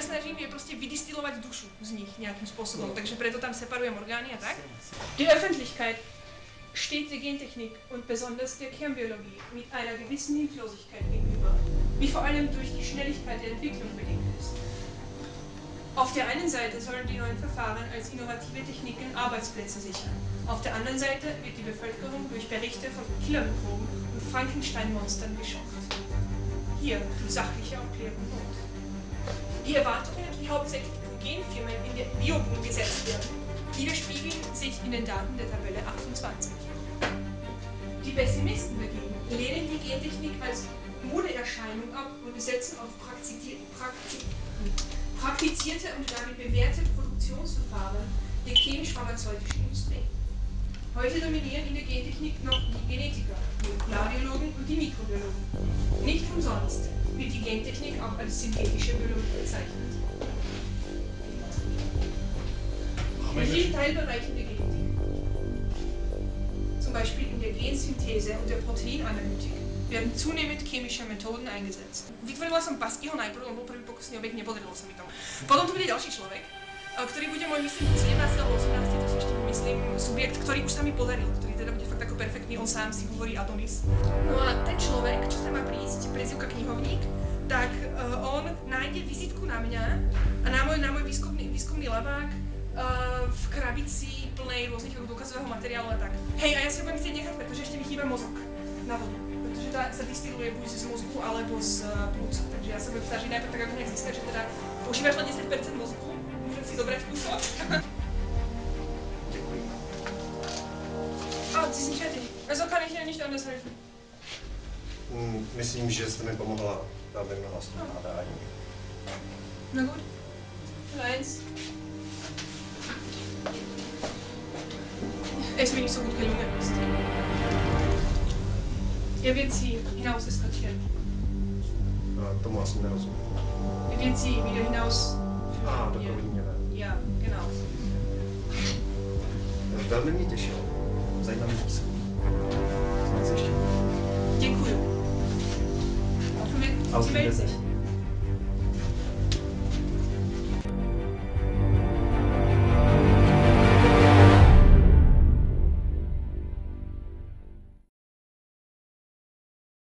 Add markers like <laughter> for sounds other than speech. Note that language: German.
snažím je prostě vydistilovat dušu z nich nějakým způsobem, takže proto tam separujeme orgány a tak. Die Öffentlichkeit steht der Gentechnik und besonders der Kernbiologie mit einer gewissen Hilflosigkeit gegenüber, wie vor allem durch die Schnelligkeit der Entwicklung bedingt ist. Auf der einen Seite sollen die neuen Verfahren als innovative Techniken Arbeitsplätze sichern. Auf der anderen Seite wird die Bevölkerung durch Berichte von Killermikroben und Frankenstein-Monstern geschockt. Hier die sachliche Aufklärung und. Die Erwartungen, die hauptsächlich von Genfirmen in der Bioboom gesetzt werden, widerspiegeln sich in den Daten der Tabelle 28. Die Pessimisten dagegen lehnen die Gentechnik als Modeerscheinung ab und setzen auf Praktizier Prakti praktizierte und damit bewährte Produktionsverfahren der chemisch-pharmazeutischen Industrie. Heute dominieren in der Gentechnik noch die Genetiker, die Molekularbiologen und die Mikrobiologen. Nicht umsonst wird die Gentechnik auch als synthetische Biologie bezeichnet. In vielen Teilbereichen der Genetik, zum Beispiel in der Gensynthese und der Proteinanalytik, werden zunehmend chemische Methoden eingesetzt. Vytvorila som Paskyho najprv, on bol prvý pokusný objekt, nepodarilo sa mi to. Potom tu bude ďalší človek, ktorý bude môj, myslím, 17 alebo 18, to si ešte myslím, subjekt, ktorý už sa mi podaril, ktorý teda bude fakt ako perfektný, on sám si hovorí Adonis. No a ten človek, čo sa má prísť, prezivka knihovník, tak uh, on nájde vizitku na mňa a na môj, na môj výskumný, výskumný labák uh, v krabici plnej rôznych dôkazového materiálu a tak. Hej, a ja si ho budem chcieť nechať, pretože ešte mi chýba mozog na vodu. Pretože tá sa distiluje buď z mozgu alebo z plúca. Takže ja sa budem snažiť najprv tak ako získať, že teda používaš len 10% mozgu, Môžem si zobrať kúsok? <laughs> Ďakujem. Ale ty zničate. Bez okamžite nič tam hmm, myslím, že jste mi pomohla, aby měla strunádání. Na gut. Eins. Er ist mir nicht so gut gelungen, Herr Christ. Er wird sie hinaus eskortieren. Ja, asi nerozumím. Er wird sie wieder hinaus To Ja. kolíněvé. Ja, genau. Se ještě Děkuju. Hoffen wir, Auf sich. Wiedersehen.